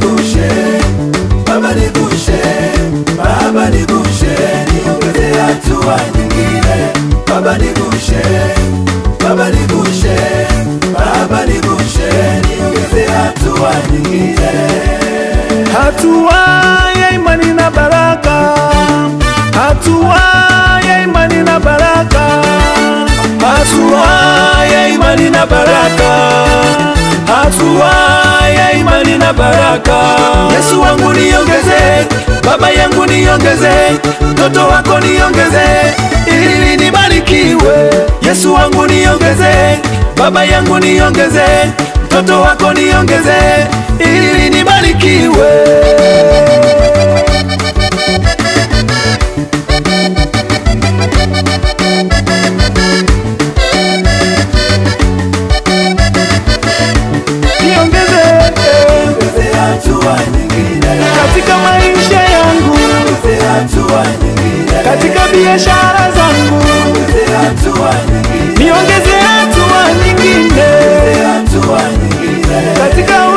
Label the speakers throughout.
Speaker 1: nigushe, Baba nigushe, Baba nigushe, niongeze hatua nyingine. Baba nigushe, Baba nigushe, Baba nigushe, niongeze hatua nyingine. Hatua ya imani na baraka, hatua ya imani na baraka, hatua Yesu wangu niongezee, baba yangu niongezee, mtoto wako niongezee, ili nibarikiwe. Yesu wangu niongezee, baba yangu niongezee, mtoto wako niongezee, ili katika biashara zangu, niongeze hatua nyingine. Katika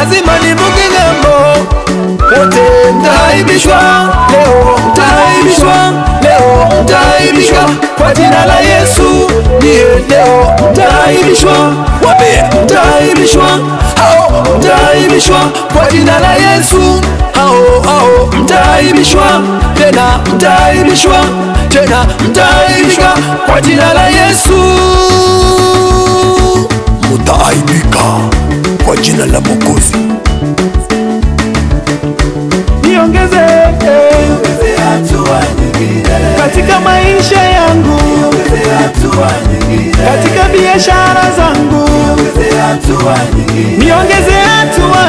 Speaker 2: lazima nivuke ng'ambo. Wote mtaaibishwa. Leo, mtaaibishwa. Leo, mtaaibishwa. Kwa jina la Yesu ndiye leo, mtaaibishwa. Wapie, mtaaibishwa. Hao, mtaaibishwa. Kwa jina la Yesu hao hao, mtaaibishwa. Tena, mtaaibishwa. Tena, mtaaibishwa. Kwa jina la Yesu. Mtaaibika. Kwa jina la Mwokozi.
Speaker 1: maisha yangu, katika biashara zangu. Niongeze hatua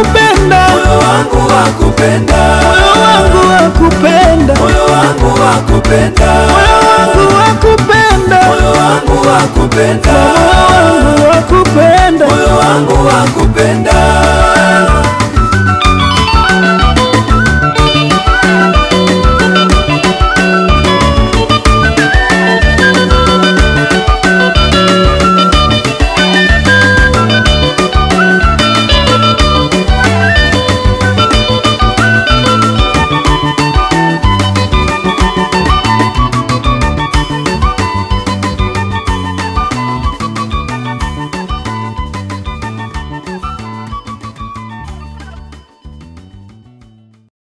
Speaker 1: wakupenda. Moyo wangu
Speaker 2: wakupenda. Moyo wangu
Speaker 1: wakupenda. Moyo wangu
Speaker 2: wakupenda. Moyo wangu
Speaker 1: wakupenda. Moyo wangu
Speaker 2: wakupenda. Moyo wangu
Speaker 1: wakupenda. Moyo wangu wakupenda.